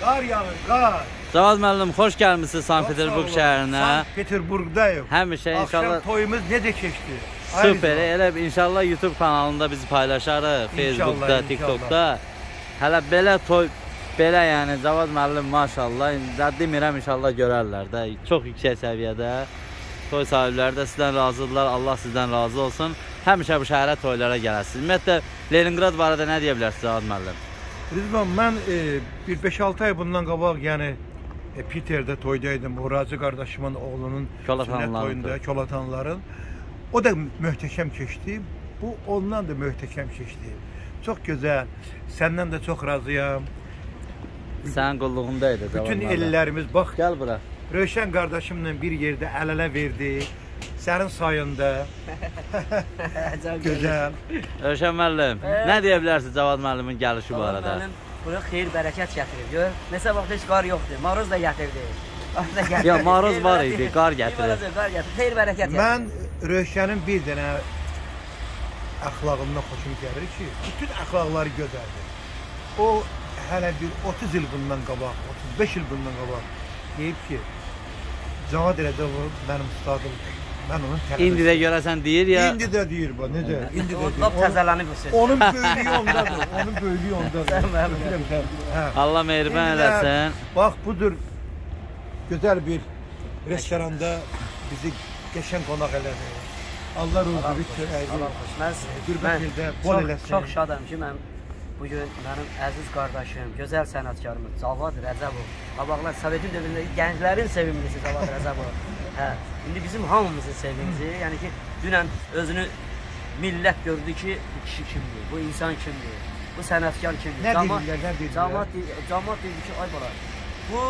Qar yağır, qar. Cavad müəllim, xoş gəlmisiniz Sankt-Peterburg şəhərinə. Sankt-Peterburgdayım. Həmişə inşallah Akşam toyumuz necə keçdi? Super. Elə inşallah YouTube kanalında biz paylaşarıq, Facebookda. TikTokda. Hələ belə toy belə yəni Cavad müəllim maşallah indi demirəm inşallah görərlər də. Çox yüksək səviyyədə. Toy sahibləri də sizdən razıdırlar. Allah sizdən razı olsun. Həmişə bu şəhərə toylara gələsiniz. Ümumiyyətlə Leningrad barədə nə deyə bilərsiniz Cavad müəllim? Rizvan, mən e, bir 5-6 ay bundan qabaq, yəni e, Peterdə toydaydım. O Razi qardaşımın oğlunun sünnət toyunda, toyu. Kolatanların. O da möhtəşəm keçdi. Bu ondan da möhtəşəm keçdi. Çox gözəl. Səndən də çox razıyam. Sənin qulluğunda idi Bütün ellərimiz bax Gəl bura. Rövşən qardaşımla bir yerdə əl-ələ verdi. Sənin sayında gözəl. Rövşən müəllim, nə deyə bilərsiniz Cavad müəllimin gəlişi barədə? Bura xeyir bərəkət gətirir. Gör, neçə vaxt heç qar yoxdur. Maroz da gətirdi. Ya, maroz var idi, qar gətirir. Eyvallah, Qar gətirir. Xeyir bərəkət gətirir. Mən Rövşənin bir dənə əxlaqından xoşum gəlir ki, bütün əxlaqları gözəldir. O hələ bir 30 il bundan qabaq, 35 il bundan qabaq deyib ki, Cavad Rəcəbov mənim ustadımdır. Mən onun tələbəsiyəm. İndi də görəsən deyir ya. İndi də deyir bu, necə? İndi də deyir. lap Onun- təzələnib bu söz. Onun böyüklüyü ondadır. Onun böyüklüyü ondadır. Hə. Allah mehriban eləsin. Bax budur gözəl bir restoranda bizi qəşəng qonaq elədi. Allah ruhu bir Allah xoş. Mən, mən çox, çox şadam ki, mən bu gün mənim əziz qardaşım, gözəl sənətkarımız Cavad Rəcəbov. Qabaqlar Sovetin dövründə gənclərin sevimlisi Cavad Rəcəbov. Hə, indi bizim hamımızın sevinci, yəni ki, dünən özünü millət gördü ki, bu kişi kimdir, bu insan kimdir, bu sənətkar kimdir. Nə Camaat- dedilər, nə dedilər? Camaat de- camaat dedi ki, ay bala, bu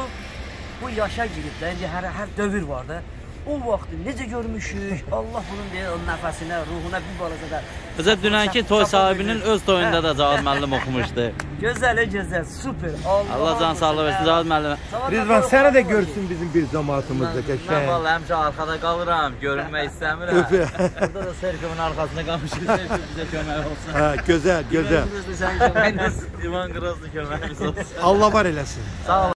bu yaşa girib də, indi hər hər dövr var da. O vaxtı necə görmüşük? Allah bunun deyə nəfəsinə, ruhuna bir balaca da. Bizə dünənki toy sahibinin öz toyunda Hə. da Cavad müəllim oxumuşdu. Gözəl, e, gözəl, super. Allah, Allah can sağlığı versin Cavad müəllim. Rizvan sənə də görsün bizim bir cemaatımızda Mən qəşəng. vallahi həmişə arxada qalıram, görünmək istəmirəm. Burada da Serkovun arxasında qalmışıq, Serkov bizə kömək olsun. Hə, gözəl, gözəl. İvan Qrozlu köməyimiz olsun. Allah var eləsin. Sağ ol.